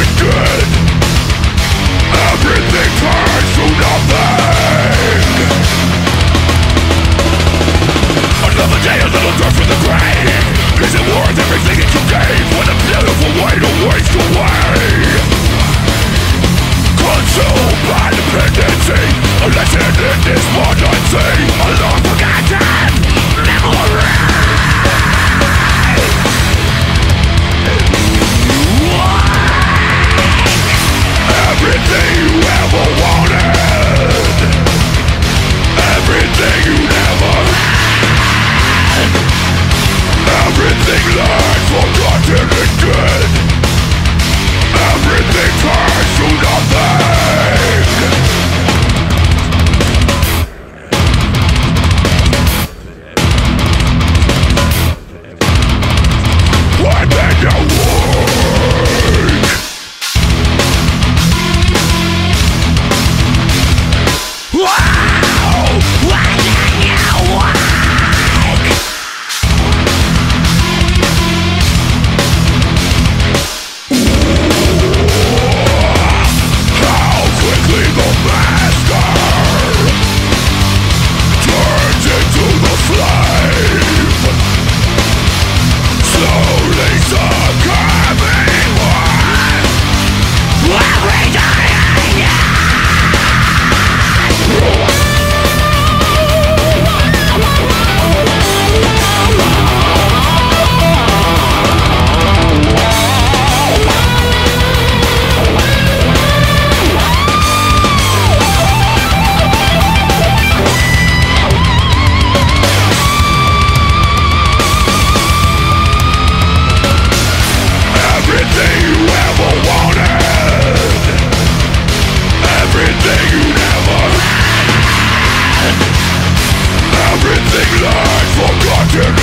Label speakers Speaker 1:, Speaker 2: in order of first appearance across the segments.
Speaker 1: again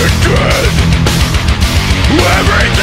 Speaker 1: again Everything